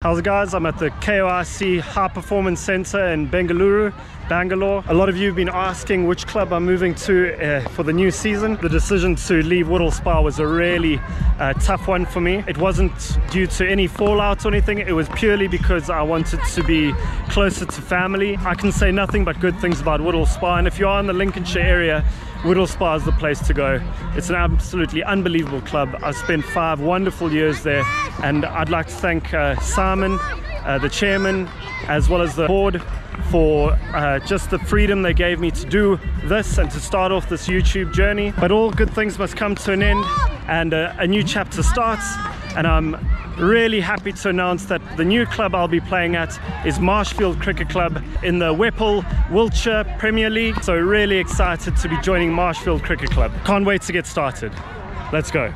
How's it guys? I'm at the KIOC High Performance Center in Bengaluru, Bangalore. A lot of you have been asking which club I'm moving to uh, for the new season. The decision to leave Woodhall Spa was a really uh, tough one for me. It wasn't due to any fallout or anything. It was purely because I wanted to be closer to family. I can say nothing but good things about Woodhall Spa and if you are in the Lincolnshire area, Woodhall Spa is the place to go. It's an absolutely unbelievable club. I've spent five wonderful years there and I'd like to thank uh, Simon, uh, the chairman, as well as the board for uh, just the freedom they gave me to do this and to start off this YouTube journey. But all good things must come to an end and uh, a new chapter starts and I'm really happy to announce that the new club I'll be playing at is Marshfield Cricket Club in the Whipple Wiltshire Premier League. So really excited to be joining Marshfield Cricket Club. Can't wait to get started. Let's go.